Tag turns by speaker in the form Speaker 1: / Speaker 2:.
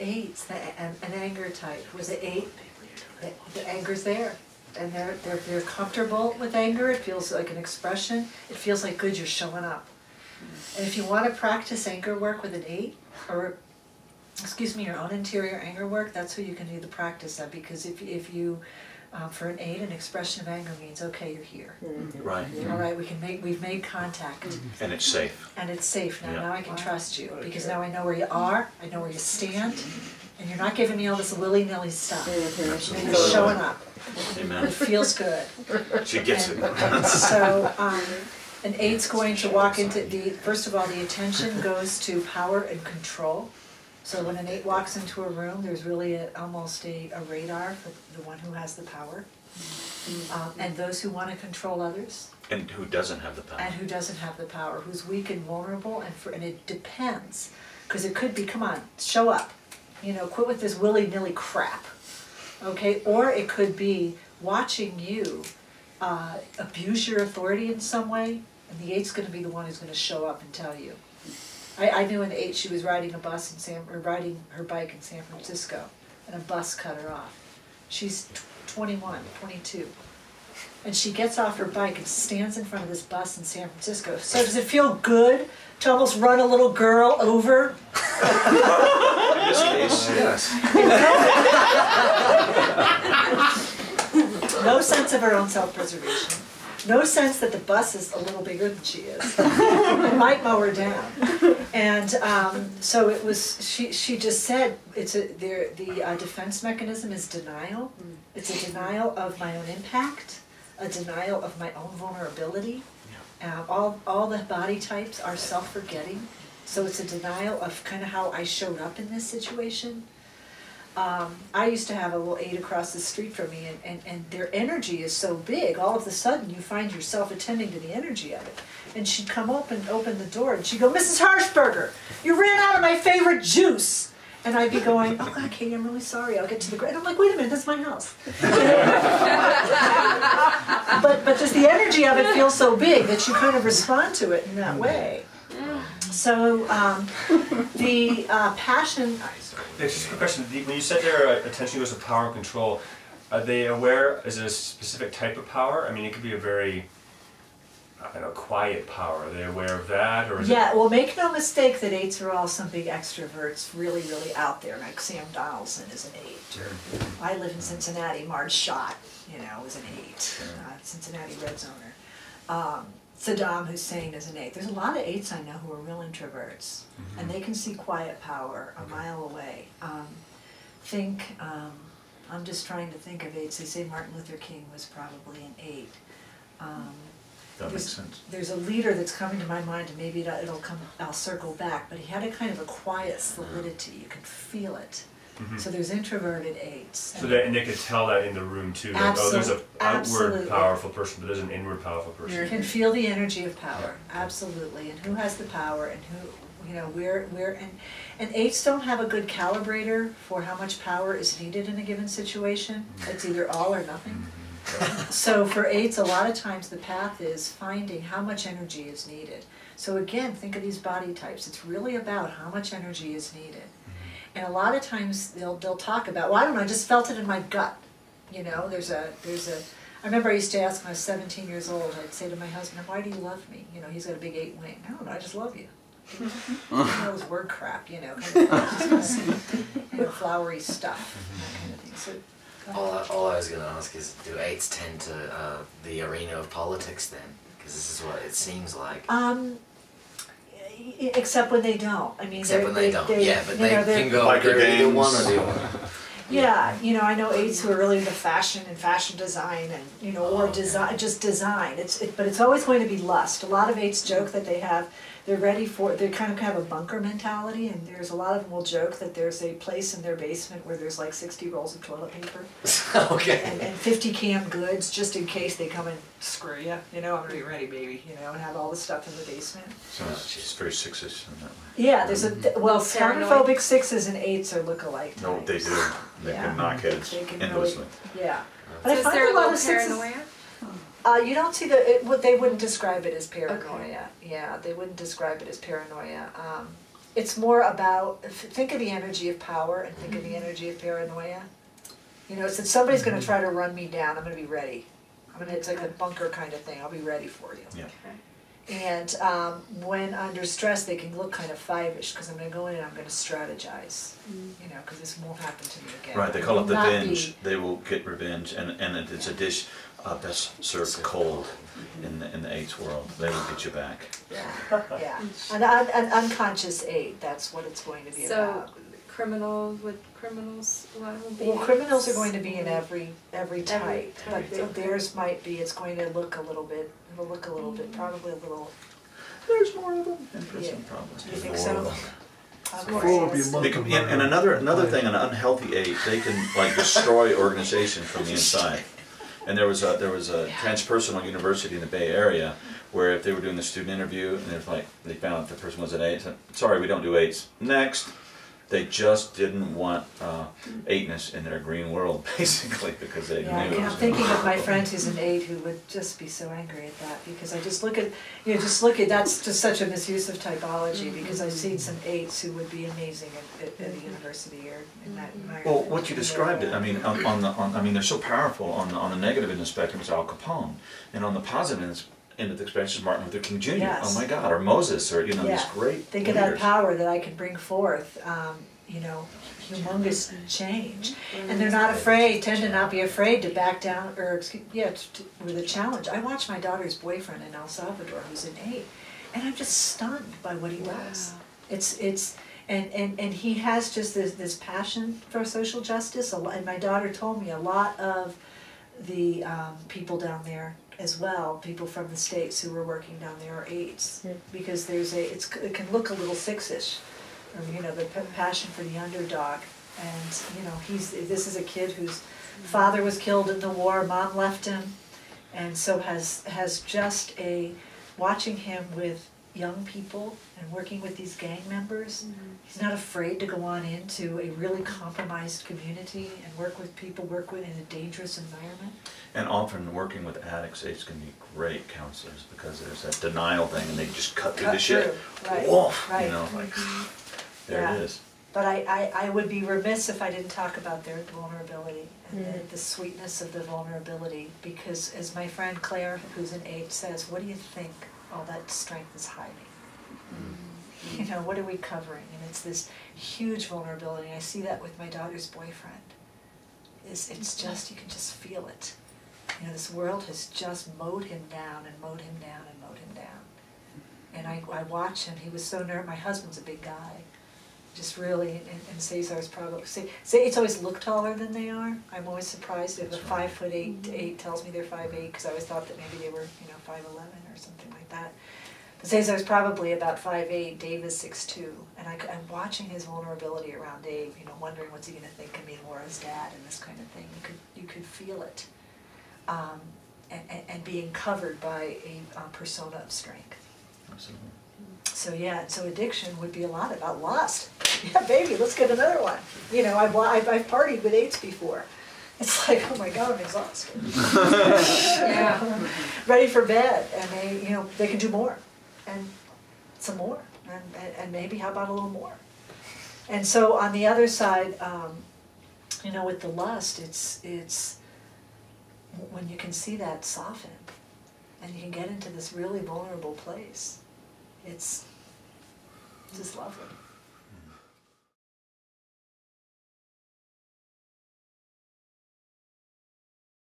Speaker 1: eights, the, an, an anger type, was it eight? The, the anger's there, and they're, they're, they're comfortable with anger, it feels like an expression, it feels like good, you're showing up. And if you wanna practice anger work with an eight, or, excuse me, your own interior anger work, that's who you can do the practice of, because if, if you, um, for an eight, an expression of anger means, okay, you're here.
Speaker 2: Right,
Speaker 1: All right, we can make, we've made contact,
Speaker 2: and it's safe.
Speaker 1: and it's safe now,
Speaker 2: Yeah.
Speaker 1: now I can trust you, because now I know where you are, I know where you stand, and you're not giving me all this willy-nilly stuff. You're showing up, it feels good.
Speaker 2: She gets it.
Speaker 1: So, um, an eight's going to walk into the, first of all, the attention goes to power and control. So when an eight walks into a room, there's really a, almost a, a radar for the one who has the power. Um, and those who wanna control others,
Speaker 2: And who doesn't have the power?
Speaker 1: and who doesn't have the power, who's weak and vulnerable, and for, and it depends. Cause it could be, come on, show up, you know, quit with this willy-nilly crap, okay? Or it could be watching you uh, abuse your authority in some way, and the eight's gonna be the one who's gonna show up and tell you. I, I knew an eight, she was riding a bus in San, or riding her bike in San Francisco, and a bus cut her off. She's tw- 21, 22. And she gets off her bike and stands in front of this bus in San Francisco. So does it feel good to almost run a little girl over?
Speaker 2: In this case, yes.
Speaker 1: No sense of her own self-preservation. No sense that the bus is a little bigger than she is. It might mow her down. And um, so it was, she, she just said, it's a, there, the uh, defense mechanism is denial. It's a denial of my own impact, a denial of my own vulnerability. Uh, all, all the body types are self-forgetting, so it's a denial of kind of how I showed up in this situation. Um, I used to have a little eight across the street from me, and, and, and their energy is so big, all of a sudden you find yourself attending to the energy of it. And she'd come up and open the door, and she'd go, Mrs. Hershberger, you ran out of my favorite juice. And I'd be going, oh God, Katie, I'm really sorry, I'll get to the, gra-" and I'm like, wait a minute, that's my house. But, but just the energy of it feels so big that you kind of respond to it in that way. So, um, the, uh, passion,
Speaker 3: Yeah, just a quick question. The- When you said their uh, attention goes to power and control, are they aware, is it a specific type of power? I mean, it could be a very, I don't know, quiet power. Are they aware of that, or
Speaker 1: Yeah, well, make no mistake that eights are all some big extroverts, really, really out there. Like Sam Donaldson is an eight. I live in Cincinnati. Marge Schott, you know, was an eight. Uh, Cincinnati Reds owner. Um, Saddam Hussein is an eight. There's a lot of eights I know who are real introverts, and they can see quiet power a mile away. Um, think. Um, I'm just trying to think of eights. They say Martin Luther King was probably an eight. Um,
Speaker 2: That makes
Speaker 1: there's-
Speaker 2: sense.
Speaker 1: There's a leader that's coming to my mind, and maybe it'll it'll come, I'll circle back, but he had a kind of a quiet solidity, you can feel it. Mm-hmm. So there's introverted eights.
Speaker 3: So that, and they could tell that in the room too. Like, oh, there's
Speaker 1: an absolutely.
Speaker 3: outward powerful person, but there's an inward powerful person.
Speaker 1: You can feel the energy of power, absolutely, and who has the power and who, you know, where, where, and, and eights don't have a good calibrator for how much power is needed in a given situation. Mm-hmm. It's either all or nothing. Mm-hmm. So for eights, a lot of times the path is finding how much energy is needed. So again, think of these body types, it's really about how much energy is needed. And a lot of times they'll, they'll talk about, well, I don't know, I just felt it in my gut. You know, there's a, there's a, I remember I used to ask when I was seventeen years old, I'd say to my husband, why do you love me? You know, he's got a big eight wing, I don't know, I just love you. you know, those word crap, you know, kind of, just kind of, you know, flowery stuff, that kind of thing, so.
Speaker 4: All. I, all I was going to ask is, do eights tend to uh, the arena of politics then? Because this is what it seems like.
Speaker 1: Um, except when they don't, I mean,
Speaker 4: Except
Speaker 1: they're,
Speaker 4: when
Speaker 1: they,
Speaker 4: they don't.
Speaker 1: they,
Speaker 4: yeah, but
Speaker 1: you
Speaker 4: they
Speaker 1: know, they're-
Speaker 4: can go
Speaker 2: Like
Speaker 4: they're either one or the other.
Speaker 1: Yeah, you know, I know eights who are really into fashion and fashion design and, you know, or
Speaker 4: Oh, okay.
Speaker 1: design, just design, it's, it, but it's always going to be lust. A lot of eights joke that they have, they're ready for, they kind of have a bunker mentality and there's a lot of them will joke that there's a place in their basement where there's like sixty rolls of toilet paper and,
Speaker 4: okay.
Speaker 1: and fifty canned goods, just in case they come and screw you, you know, I'm gonna be ready, baby, you know, and have all the stuff in the basement.
Speaker 2: So it's it's very six-ish in that way.
Speaker 1: Yeah, there's a, mm-hmm. well,
Speaker 5: Paranoid.
Speaker 1: counterphobic sixes and eights are look-alike types.
Speaker 2: No, they do. They
Speaker 1: Yeah.
Speaker 2: can knock heads
Speaker 1: They can really-
Speaker 2: endlessly.
Speaker 1: Yeah.
Speaker 5: So
Speaker 1: But I
Speaker 5: is
Speaker 1: find
Speaker 5: there
Speaker 1: a
Speaker 5: a
Speaker 1: lot
Speaker 5: little
Speaker 1: of sixes.
Speaker 5: Paranoia?
Speaker 1: Uh, you don't see the, it, what, they wouldn't describe it as paranoia, yeah, they wouldn't describe it as paranoia, um, it's more about, f- think of the energy of power and think of the energy of paranoia. You know, since somebody's gonna try to run me down, I'm gonna be ready. I'm gonna, it's like a bunker kind of thing, I'll be ready for you.
Speaker 2: Yeah.
Speaker 1: And um, when under stress, they can look kind of five-ish, because I'm gonna go in and I'm gonna strategize, you know, because this won't happen to me again.
Speaker 2: Right, they call it
Speaker 1: will
Speaker 2: the
Speaker 1: not
Speaker 2: binge.
Speaker 1: be-
Speaker 2: They will get revenge, and and it- it's a dish uh, best served cold in the in the eights world. They will get you back.
Speaker 1: Yeah, yeah, an, un- an unconscious eight, that's what it's going to be
Speaker 5: So
Speaker 1: about.
Speaker 5: criminal would criminals allowed to be?
Speaker 1: Well, criminals are going to be in every, every type,
Speaker 5: Every
Speaker 1: but
Speaker 5: type,
Speaker 1: th-
Speaker 5: okay.
Speaker 1: theirs might be, it's going to look a little bit, it'll look a little bit,
Speaker 5: Mm-hmm.
Speaker 1: probably a little,
Speaker 2: There's more of them in prison,
Speaker 1: Yeah.
Speaker 2: probably.
Speaker 1: do you think
Speaker 2: More
Speaker 1: so?
Speaker 2: of them.
Speaker 1: Of
Speaker 6: Four would be
Speaker 1: yes.
Speaker 6: mo-
Speaker 2: They can, and and another, another thing, an unhealthy eight, they can like destroy organizations from the inside. And there was a, there was a transpersonal university in the Bay Area where if they were doing the student interview and it's like, they found the person was an eight, and, sorry, we don't do eights, next. They just didn't want uh, eightness in their green world, basically, because they knew.
Speaker 1: Yeah,
Speaker 2: it
Speaker 1: and
Speaker 2: was
Speaker 1: I'm thinking of my friend who's an eight who would just be so angry at that, because I just look at, you know, just look at, that's just such a misuse of typology, because I've seen some eights who would be amazing at, at, at a university or in that environment.
Speaker 2: Well, what you described, it. I mean, on, on the, on, I mean, they're so powerful. On the, on the negative end of the spectrum is Al Capone, and on the positive end end of the spectrum is Martin Luther King Jr.
Speaker 1: Yes.
Speaker 2: Oh my God, or Moses, or you know, these
Speaker 1: Yeah.
Speaker 2: great
Speaker 1: Think of that power that I can bring forth, um, you know, humongous change. And they're not afraid, tend to not be afraid to back down, or, excuse, yeah, to, to- with a challenge. I watched my daughter's boyfriend in El Salvador, who's an eight, and I'm just stunned by what he does. It's, it's, and, and, and he has just this, this passion for social justice, and my daughter told me a lot of the, um, people down there as well, people from the states who were working down there are eights. Because there's a, it's, it can look a little six-ish, or, you know, the pa- passion for the underdog. And, you know, he's, this is a kid whose father was killed in the war, mom left him. And so has, has just a, watching him with young people and working with these gang members, mm-hmm. he's not afraid to go on into a really compromised community and work with people, work with in a dangerous environment.
Speaker 2: And often working with addicts, eights can be great counselors because there's that denial thing, and they just cut through the shit.
Speaker 1: through, right,
Speaker 2: Woof,
Speaker 1: right.
Speaker 2: you know, like mm-hmm. there
Speaker 1: Yeah.
Speaker 2: it is.
Speaker 1: But I, I, I would be remiss if I didn't talk about their vulnerability and the, mm. the sweetness of the vulnerability, because as my friend Claire, who's an eight, says, what do you think all that strength is hiding? Mm-hmm. You know, what are we covering? And it's this huge vulnerability, and I see that with my daughter's boyfriend. It's, it's just, you can just feel it. You know, this world has just mowed him down and mowed him down and mowed him down. And I, I watch him, he was so nervous, my husband's a big guy, just really, and, and Cesar's probably, say, it's always look taller than they are. I'm always surprised if a
Speaker 2: That's right.
Speaker 1: five foot eight, eight tells me they're five eight, cause I always thought that maybe they were, you know, five eleven or something like that. But Cesar's probably about five eight, Dave is six two, and I, am watching his vulnerability around Dave, you know, wondering what's he gonna think of me, Laura's dad, and this kind of thing, you could, you could feel it. Um, and, and, and being covered by a, um, persona of strength.
Speaker 2: Absolutely.
Speaker 1: So yeah, so addiction would be a lot about lust. Yeah, baby, let's get another one. You know, I've, I've, I've partied with eights before. It's like, oh my God, I'm exhausted.
Speaker 5: Yeah.
Speaker 1: Ready for bed, and they, you know, they can do more, and some more, and, and, and maybe how about a little more? And so on the other side, um, you know, with the lust, it's, it's, when you can see that soften, and you can get into this really vulnerable place, it's just lovely.